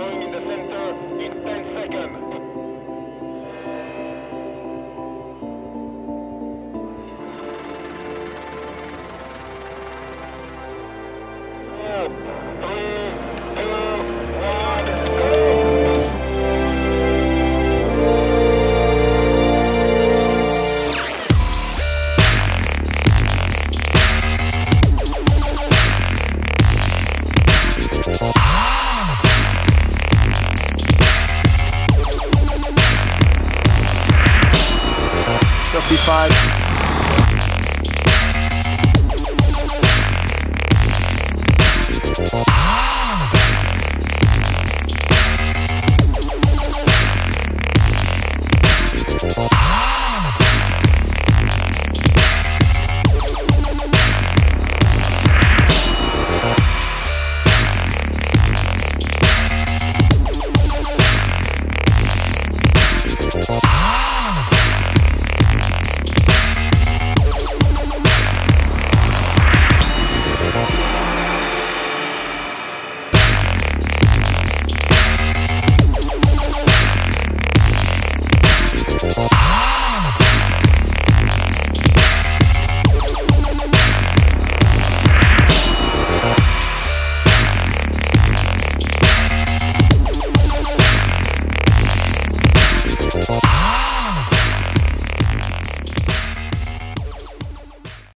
going in the center. intense 5.